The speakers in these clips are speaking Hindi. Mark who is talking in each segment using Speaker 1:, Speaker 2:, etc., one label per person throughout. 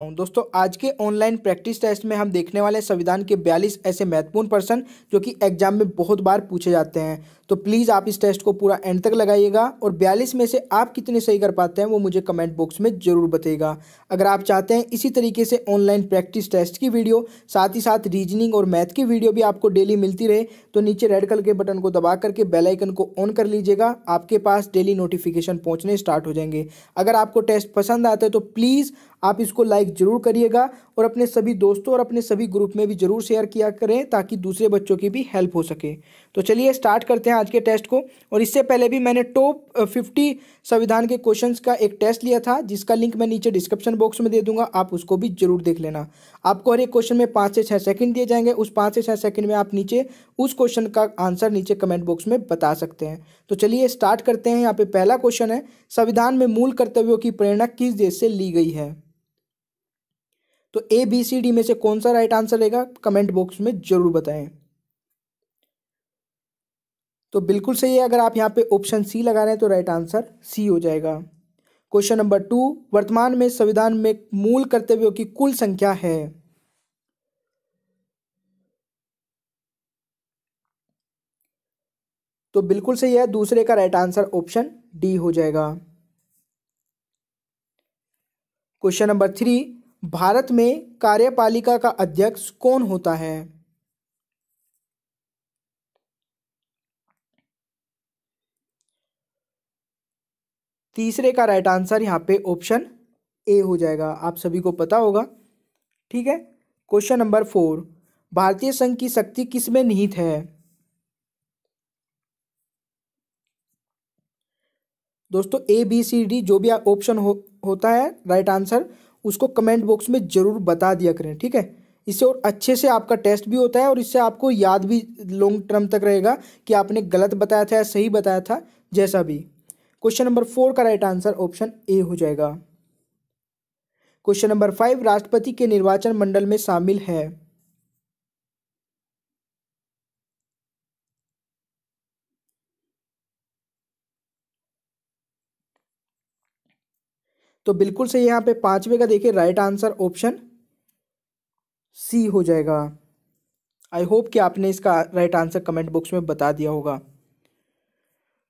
Speaker 1: दोस्तों, आज के ऑनलाइन प्रैक्टिस टेस्ट में हम देखने वाले संविधान के बयालीस ऐसे महत्वपूर्ण प्रश्न जो कि एग्ज़ाम में बहुत बार पूछे जाते हैं। तो प्लीज़ आप इस टेस्ट को पूरा एंड तक लगाइएगा और बयालीस में से आप कितने सही कर पाते हैं वो मुझे कमेंट बॉक्स में ज़रूर बताइएगा। अगर आप चाहते हैं इसी तरीके से ऑनलाइन प्रैक्टिस टेस्ट की वीडियो साथ ही साथ रीजनिंग और मैथ की वीडियो भी आपको डेली मिलती रहे तो नीचे रेड कलर के बटन को दबा करके बेलाइकन को ऑन कर लीजिएगा। आपके पास डेली नोटिफिकेशन पहुँचने स्टार्ट हो जाएँगे। अगर आपको टेस्ट पसंद आता है तो प्लीज़ आप इसको लाइक ज़रूर करिएगा और अपने सभी दोस्तों और अपने सभी ग्रुप में भी ज़रूर शेयर किया करें ताकि दूसरे बच्चों की भी हेल्प हो सके। तो चलिए स्टार्ट करते हैं आज के टेस्ट को और इससे पहले भी मैंने टॉप फिफ्टी संविधान के क्वेश्चन का एक टेस्ट लिया था, जिसका लिंक मैं नीचे डिस्क्रिप्शन बॉक्स में दे दूँगा, आप उसको भी ज़रूर देख लेना। आपको हर एक क्वेश्चन में पाँच से छः सेकंड दिए जाएँगे, उस पाँच से छः सेकंड में आप नीचे उस क्वेश्चन का आंसर नीचे कमेंट बॉक्स में बता सकते हैं। तो चलिए स्टार्ट करते हैं, यहाँ पे पहला क्वेश्चन है, संविधान में मूल कर्तव्यों की प्रेरणा किस देश से ली गई है? तो ए बी सी डी में से कौन सा राइट आंसर रहेगा? कमेंट बॉक्स में ज़रूर बताएँ। तो बिल्कुल सही है, अगर आप यहाँ पे ऑप्शन सी लगा रहे हैं तो राइट आंसर सी हो जाएगा। क्वेश्चन नंबर टू वर्तमान में संविधान में मूल कर्तव्यों की कुल संख्या है। तो बिल्कुल सही है, दूसरे का राइट आंसर ऑप्शन डी हो जाएगा। क्वेश्चन नंबर थ्री भारत में कार्यपालिका का अध्यक्ष कौन होता है? तीसरे का राइट आंसर यहाँ पे ऑप्शन ए हो जाएगा। आप सभी को पता होगा। ठीक है? क्वेश्चन नंबर फोर भारतीय संघ की शक्ति किसमें निहित है? दोस्तों ए बी सी डी जो भी ऑप्शन हो, होता है राइट आंसर उसको कमेंट बॉक्स में ज़रूर बता दिया करें, ठीक है? इससे और अच्छे से आपका टेस्ट भी होता है और इससे आपको याद भी लॉन्ग टर्म तक रहेगा कि आपने गलत बताया था या सही बताया था, जैसा भी। क्वेश्चन नंबर फोर का राइट आंसर ऑप्शन ए हो जाएगा। क्वेश्चन नंबर फाइव राष्ट्रपति के निर्वाचन मंडल में शामिल है। तो बिल्कुल सही यहाँ पे पांचवे का देखिए राइट आंसर ऑप्शन सी हो जाएगा। आई होप कि आपने इसका राइट आंसर कमेंट बॉक्स में बता दिया होगा।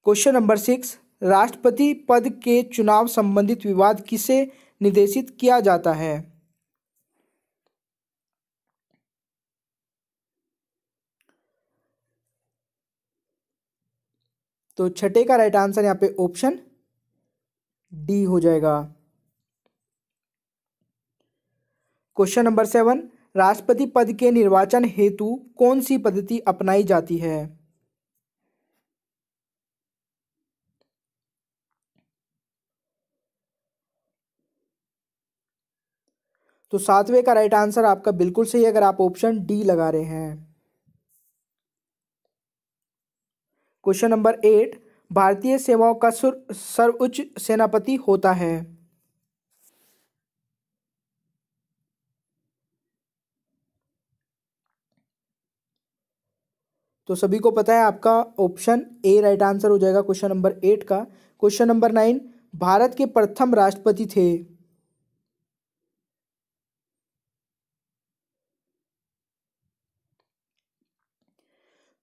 Speaker 1: क्वेश्चन नंबर सिक्स राष्ट्रपति पद के चुनाव संबंधित विवाद किसे निर्देशित किया जाता है? तो छठे का राइट आंसर यहाँ पे ऑप्शन डी हो जाएगा। क्वेश्चन नंबर सेवन राष्ट्रपति पद के निर्वाचन हेतु कौन सी पद्धति अपनाई जाती है? तो सातवें का राइट आंसर आपका बिल्कुल सही अगर आप ऑप्शन डी लगा रहे हैं। क्वेश्चन नंबर एट भारतीय सेवाओं का सर्वोच्च सेनापति होता है। तो सभी को पता है आपका ऑप्शन ए राइट आंसर हो जाएगा क्वेश्चन नंबर एट का। क्वेश्चन नंबर नाइन भारत के प्रथम राष्ट्रपति थे।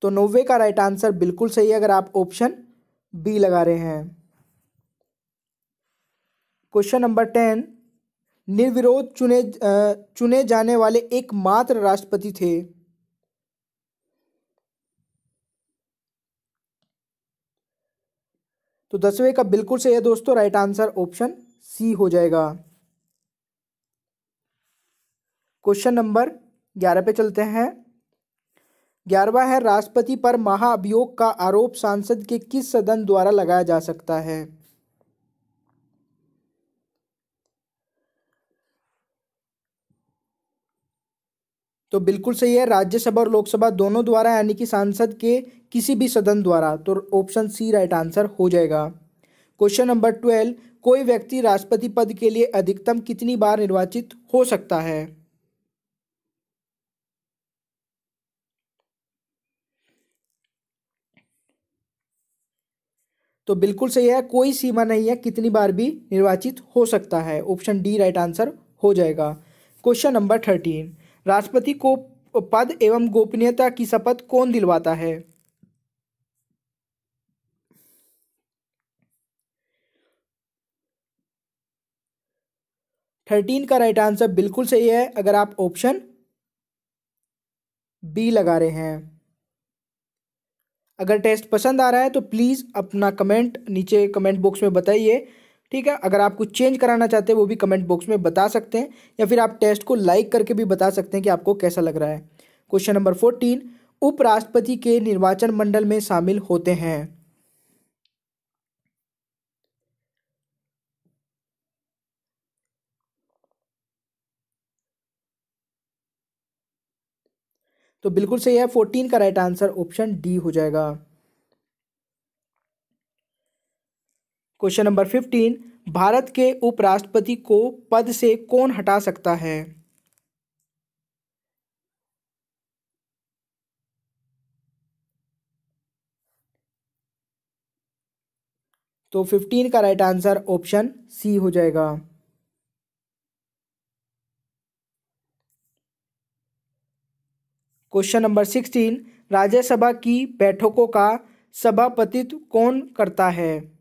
Speaker 1: तो नौवे का राइट आंसर बिल्कुल सही है अगर आप ऑप्शन बी लगा रहे हैं। क्वेश्चन नंबर टेन निर्विरोध चुने चुने जाने वाले एकमात्र राष्ट्रपति थे। तो दसवें का बिल्कुल सही है दोस्तों राइट आंसर ऑप्शन सी हो जाएगा। क्वेश्चन नंबर ग्यारह पे चलते हैं। ग्यारहवा है, राष्ट्रपति पर महाअभियोग का आरोप सांसद के किस सदन द्वारा लगाया जा सकता है? तो बिल्कुल सही है, राज्यसभा और लोकसभा दोनों द्वारा, यानी कि सांसद के किसी भी सदन द्वारा तो ऑप्शन सी राइट आंसर हो जाएगा। क्वेश्चन नंबर ट्वेल्व कोई व्यक्ति राष्ट्रपति पद के लिए अधिकतम कितनी बार निर्वाचित हो सकता है? तो बिल्कुल सही है, कोई सीमा नहीं है कितनी बार भी निर्वाचित हो सकता है। ऑप्शन डी राइट आंसर हो जाएगा। क्वेश्चन नंबर थर्टीन राष्ट्रपति को पद एवं गोपनीयता की शपथ कौन दिलवाता है? थर्टीन का राइट आंसर बिल्कुल सही है, अगर आप ऑप्शन बी लगा रहे हैं। अगर टेस्ट पसंद आ रहा है तो प्लीज़ अपना कमेंट नीचे कमेंट बॉक्स में बताइए। ठीक है? अगर आप कुछ चेंज कराना चाहते हैं, वो भी कमेंट बॉक्स में बता सकते हैं, या फिर आप टेस्ट को लाइक करके भी बता सकते हैं कि आपको कैसा लग रहा है। क्वेश्चन नंबर फोर्टीन उपराष्ट्रपति के निर्वाचन मंडल में शामिल होते हैं। तो बिल्कुल सही है फोर्टीन का राइट आंसर ऑप्शन डी हो जाएगा। क्वेश्चन नंबर फिफ्टीन भारत के उपराष्ट्रपति को पद से कौन हटा सकता है? तो फिफ्टीन का राइट आंसर ऑप्शन सी हो जाएगा। क्वेश्चन नंबर सिक्सटीन राज्यसभा की बैठकों का सभापतित्व कौन करता है?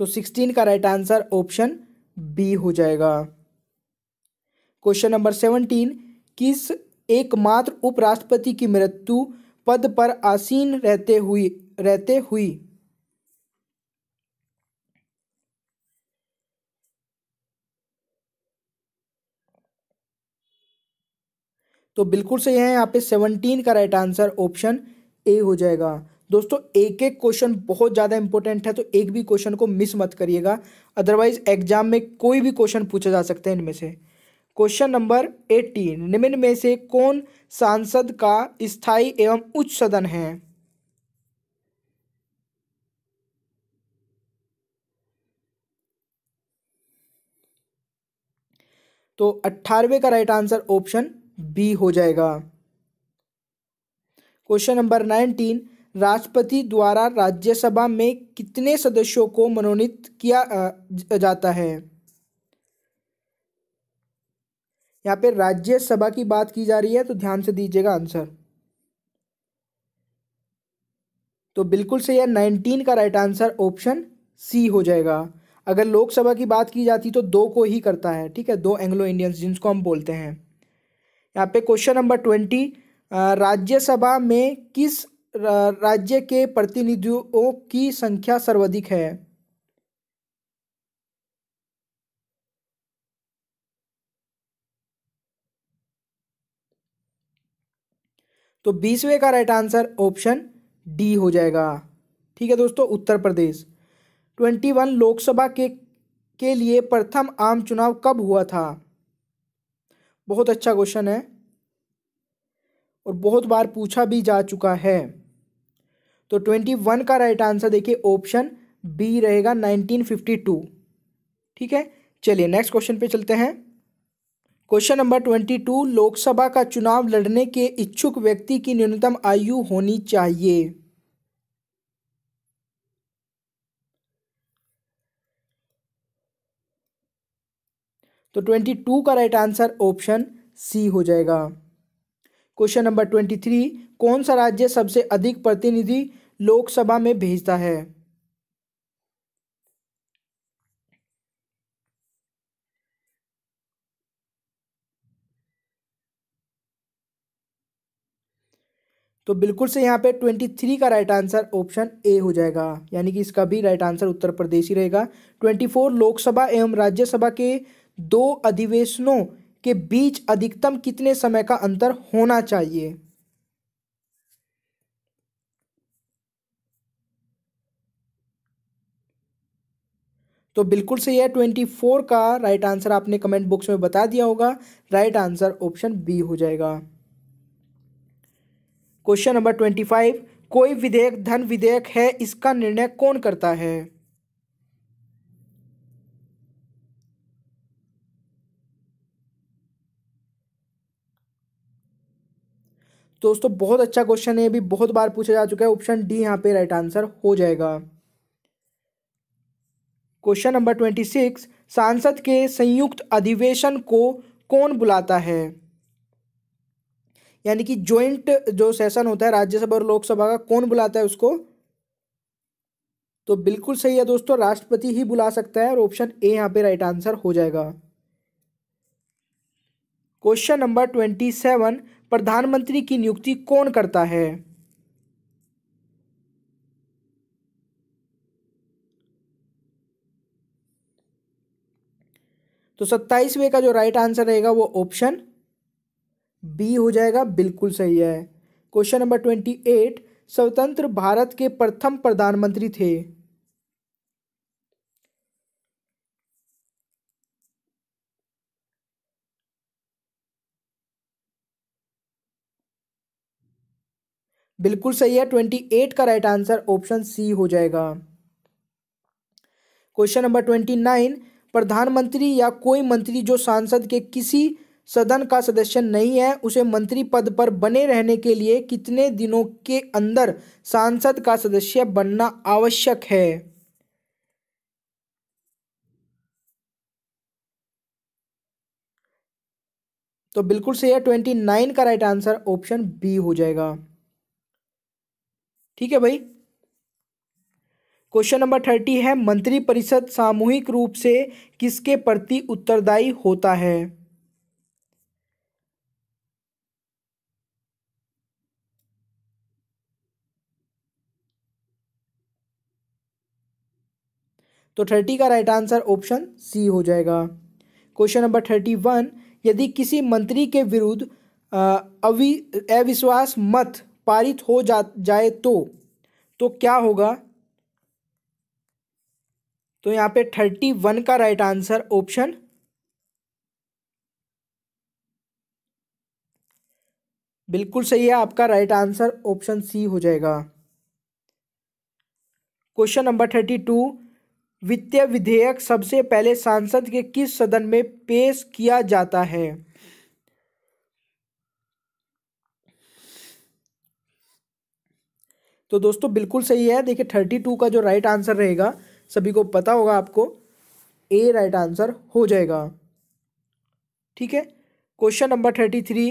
Speaker 1: तो सिक्सटीन का राइट आंसर ऑप्शन बी हो जाएगा। क्वेश्चन नंबर सेवनटीन किस एकमात्र उपराष्ट्रपति की मृत्यु पद पर आसीन रहते हुई रहते हुई? तो बिल्कुल सही है, यहाँ पे सेवनटीन का राइट आंसर ऑप्शन ए हो जाएगा। दोस्तों एक एक क्वेश्चन बहुत ज़्यादा इंपॉर्टेंट है तो एक भी क्वेश्चन को मिस मत करिएगा। अदरवाइज़ एग्ज़ाम में कोई भी क्वेश्चन पूछा जा सकता है इनमें से। क्वेश्चन नंबर एटीन निम्न में से कौन सांसद का स्थायी एवं उच्च सदन है? तो अट्ठारहवें का राइट आंसर ऑप्शन बी हो जाएगा। क्वेश्चन नंबर नाइनटीन राष्ट्रपति द्वारा राज्यसभा में कितने सदस्यों को मनोनीत किया जाता है? यहाँ पे राज्यसभा की बात की जा रही है तो ध्यान से दीजिएगा आंसर। तो बिल्कुल सही है, नाइनटीन का राइट आंसर ऑप्शन सी हो जाएगा। अगर लोकसभा की बात की जाती तो दो को ही करता है, ठीक है? दो एंग्लो इंडियंस जिनको हम बोलते हैं। यहाँ पे क्वेश्चन नंबर ट्वेंटी राज्यसभा में किस राज्य के प्रतिनिधियों की संख्या सर्वाधिक है। तो बीसवें का राइट आंसर ऑप्शन डी हो जाएगा। ठीक है दोस्तों, उत्तर प्रदेश। ट्वेंटी वन लोकसभा के के लिए प्रथम आम चुनाव कब हुआ था? बहुत अच्छा क्वेश्चन है। और बहुत बार पूछा भी जा चुका है। तो ट्वेंटी वन का राइट आंसर देखिए ऑप्शन बी रहेगा नाइनटीन फिफ्टी टू। ठीक है? चलिए नेक्स्ट क्वेश्चन पे चलते हैं। Question number twenty two Lok Sabha का चुनाव लड़ने के इच्छुक व्यक्ति की न्यूनतम आयु होनी चाहिए। तो ट्वेंटी टू का राइट आंसर ऑप्शन सी हो जाएगा। क्वेश्चन नंबर ट्वेंटी थ्री, कौन सा राज्य सबसे अधिक प्रतिनिधि लोकसभा में भेजता है? तो बिल्कुल से यहाँ पे ट्वेंटी थ्री का राइट आंसर ऑप्शन ए हो जाएगा। यानी कि इसका भी राइट आंसर उत्तर प्रदेश ही रहेगा। ट्वेंटी फोर लोकसभा एवं राज्यसभा के दो अधिवेशनों के बीच अधिकतम कितने समय का अंतर होना चाहिए? तो बिल्कुल सही है, ट्वेंटी फोर का राइट आंसर आपने कमेंट बॉक्स में बता दिया होगा। राइट आंसर ऑप्शन बी हो जाएगा। क्वेश्चन नंबर ट्वेंटी फाइव कोई विधेयक, धन विधेयक है, इसका निर्णय कौन करता है? दोस्तों, बहुत अच्छा क्वेश्चन है भी बहुत बार पूछा जा चुका है। ऑप्शन डी यहाँ पे राइट आंसर हो जाएगा। क्वेश्चन नंबर ट्वेंटी सिक्स सांसद के संयुक्त अधिवेशन को कौन बुलाता है? यानी कि ज्वाइंट जो सेशन होता है, राज्यसभा और लोकसभा का, कौन बुलाता है उसको? तो बिल्कुल सही है दोस्तों, राष्ट्रपति ही बुला सकता है और ऑप्शन ए यहाँ पे राइट आंसर हो जाएगा। क्वेश्चन नंबर ट्वेंटी सेवन प्रधानमंत्री की नियुक्ति कौन करता है? तो सत्ताईसवें का जो राइट आंसर रहेगा वो ऑप्शन बी हो जाएगा, बिल्कुल सही है। क्वेश्चन नंबर ट्वेंटी एट स्वतंत्र भारत के प्रथम प्रधानमंत्री थे। बिल्कुल सही है। ट्वेंटी एट का राइट आंसर ऑप्शन सी हो जाएगा। क्वेश्चन नंबर ट्वेंटी नाइन प्रधानमंत्री या कोई मंत्री जो सांसद के किसी सदन का सदस्य नहीं है, उसे मंत्री पद पर बने रहने के लिए कितने दिनों के अंदर सांसद का सदस्य बनना आवश्यक है? तो बिल्कुल सही है। ट्वेंटी नाइन का राइट आंसर ऑप्शन बी हो जाएगा। ठीक है भाई? क्वेश्चन नंबर थर्टी है, मंत्री परिषद सामूहिक रूप से किसके प्रति उत्तरदायी होता है? तो थर्टी का राइट आंसर ऑप्शन सी हो जाएगा। क्वेश्चन नंबर थर्टी वन यदि किसी मंत्री के विरुद्ध अवि, अविश्वास मत पारित हो जा, जाए तो तो क्या होगा? तो यहाँ पे थर्टी वन का राइट आंसर ऑप्शन बिल्कुल सही है, आपका राइट आंसर ऑप्शन सी हो जाएगा। क्वेश्चन नंबर थर्टी टू वित्तीय विधेयक सबसे पहले सांसद के किस सदन में पेश किया जाता है? तो दोस्तों, बिल्कुल सही है। देखिए थर्टी टू का जो राइट आंसर रहेगा, सभी को पता होगा आपको ए राइट आंसर हो जाएगा। ठीक है? Question number thirty three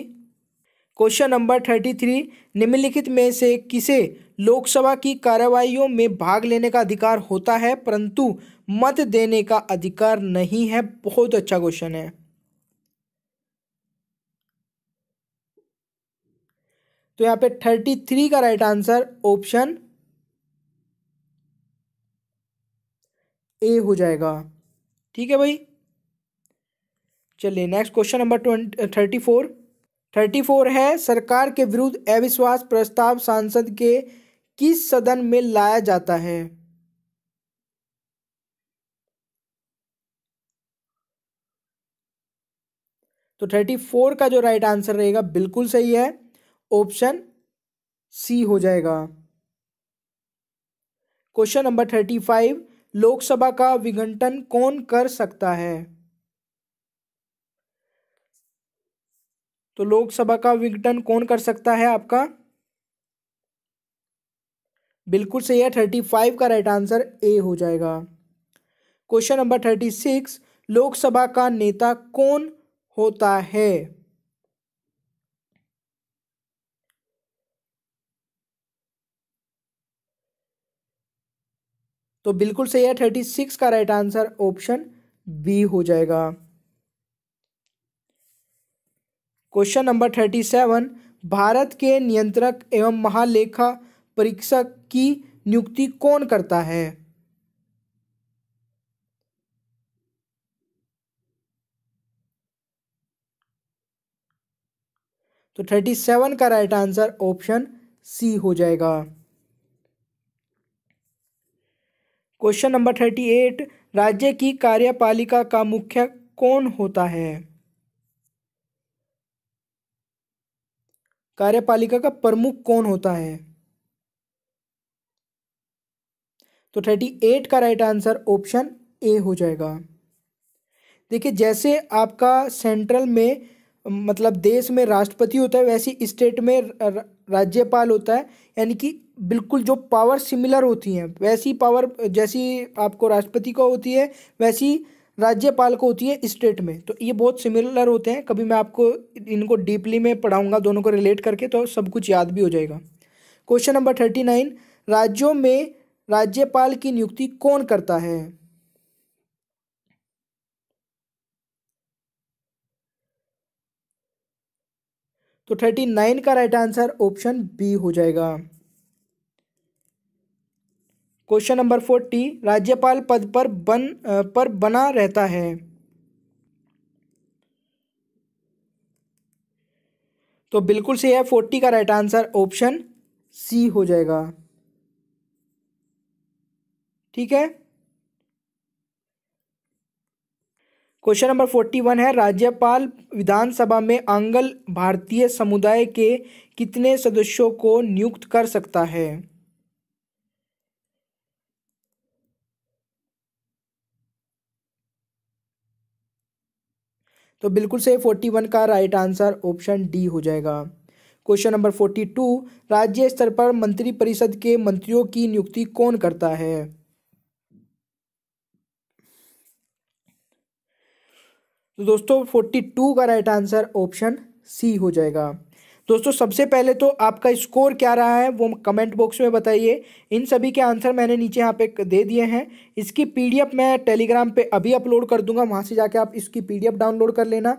Speaker 1: question number thirty three निम्नलिखित में से किसे लोकसभा की कार्यवाहियों में भाग लेने का अधिकार होता है? परंतु मत देने का अधिकार नहीं है। बहुत अच्छा क्वेश्चन है। तो यहाँ पे थर्टी थ्री का राइट आंसर ऑप्शन ए हो जाएगा। ठीक है भाई? चलिए next question number twenty thirty four thirty four है, सरकार के विरुद्ध अविश्वास प्रस्ताव सांसद के किस सदन में लाया जाता है? तो थर्टी फोर का जो राइट आंसर रहेगा, बिल्कुल सही है। ऑप्शन सी हो जाएगा। Question number thirty five, Lok Sabha का विघटन कौन कर सकता है? तो लोकसभा का विघटन कौन कर सकता है आपका? बिल्कुल सही है, थर्टी फाइव का राइट आंसर ए हो जाएगा। Question number thirty six, Lok Sabha का नेता कौन होता है? तो बिल्कुल सही है, थर्टी सिक्स का राइट आंसर ऑप्शन बी हो जाएगा। Question number thirty seven Bharat के नियंत्रक एवं महालेखा परीक्षक की नियुक्ति कौन करता है? तो थर्टी सेवन का राइट आंसर ऑप्शन सी हो जाएगा। क्वेश्चन नंबर थर्टी एट, राज्य की कार्यपालिका का मुख्य कौन होता है? कार्यपालिका का प्रमुख कौन होता है? तो थर्टी एट का राइट आंसर ऑप्शन ए हो जाएगा। देखिए, जैसे आपका सेंट्रल में मतलब देश में राष्ट्रपति होता है, वैसे स्टेट में राज्यपाल होता है, यानी कि बिल्कुल जो पावर सिमिलर होती हैं, वैसी पावर जैसी आपको राष्ट्रपति को होती है, वैसी राज्यपाल को होती है स्टेट में। तो ये बहुत सिमिलर होते हैं। कभी मैं आपको इनको डीपली में पढ़ाऊँगा, दोनों को रिलेट करके तो सब कुछ याद भी हो जाएगा। क्वेश्चन नंबर थर्टी नाइन राज्यों में राज्यपाल की नियुक्ति कौन करता है? तो थर्टी नाइन का राइट आंसर ऑप्शन बी हो जाएगा। क्वेश्चन नंबर फोर्टी राज्यपाल पद पर बन पर बना रहता है। तो बिल्कुल सही है फोर्टी का राइट आंसर ऑप्शन सी हो जाएगा। ठीक है? क्वेश्चन नंबर फोर्टी वन है, राज्यपाल विधानसभा में आंगल भारतीय समुदाय के कितने सदस्यों को नियुक्त कर सकता है? तो बिल्कुल से फोर्टी वन का राइट आंसर ऑप्शन डी हो जाएगा। क्वेश्चन नंबर फोर्टी टू, राज्य स्तर पर मंत्रिपरिषद के मंत्रियों की नियुक्ति कौन करता है? तो दोस्तों फोर्टी टू का राइट आंसर ऑप्शन सी हो जाएगा। दोस्तों, सबसे पहले तो आपका स्कोर क्या रहा है, वो कमेंट बॉक्स में बताइए। इन सभी के आंसर मैंने नीचे यहाँ पे दे दिए हैं। इसकी पीडीएफ मैं टेलीग्राम पे अभी अपलोड कर दूँगा, वहाँ से जाके आप इसकी पीडीएफ डाउनलोड कर लेना।